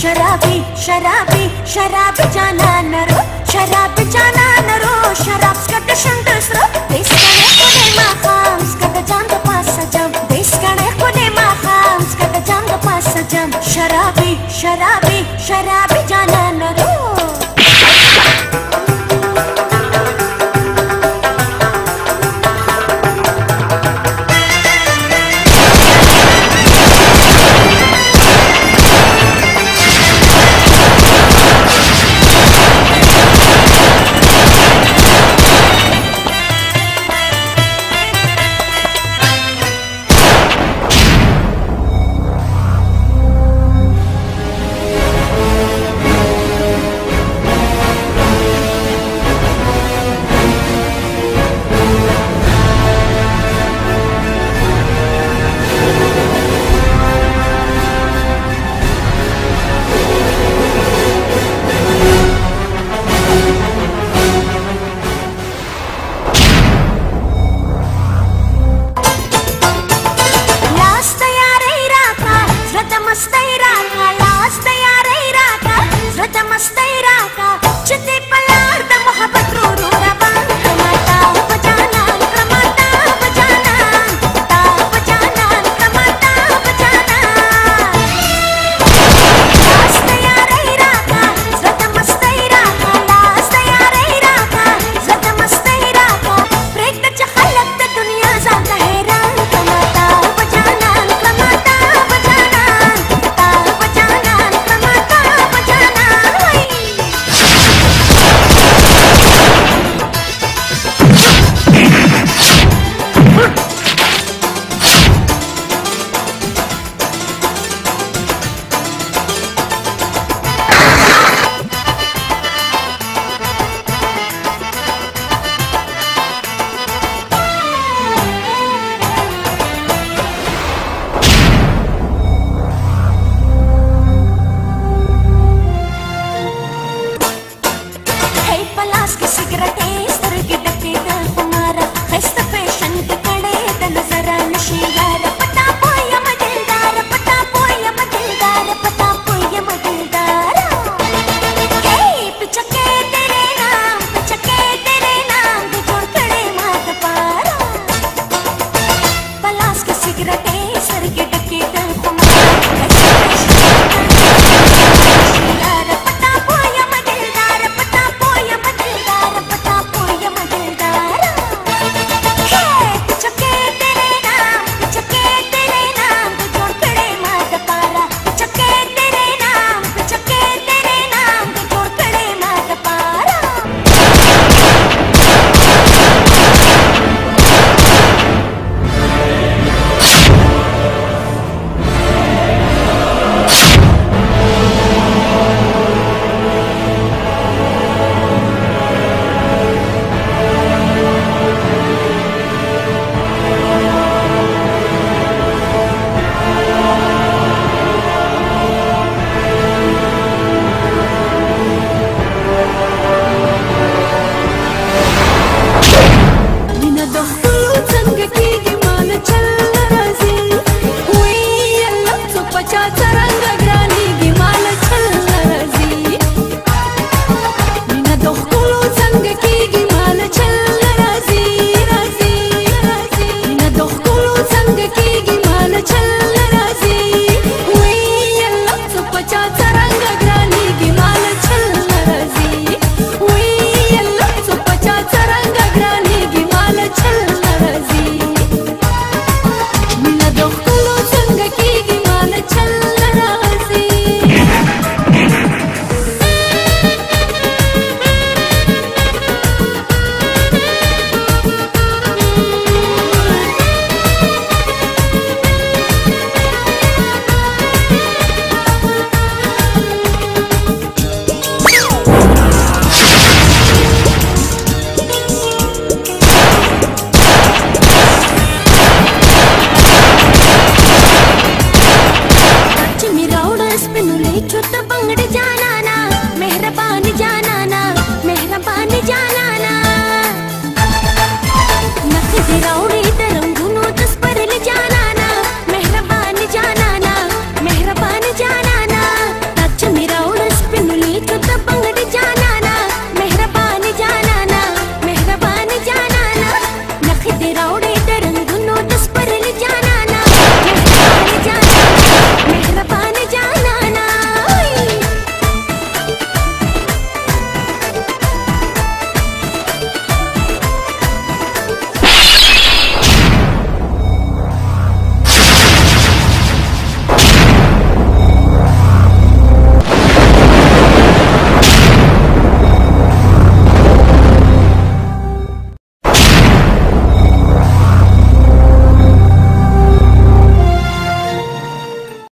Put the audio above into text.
शराबी शराबी शराब जाना नरो शराब जाना नरो शराब स्कट शराबानारो शराबन्तु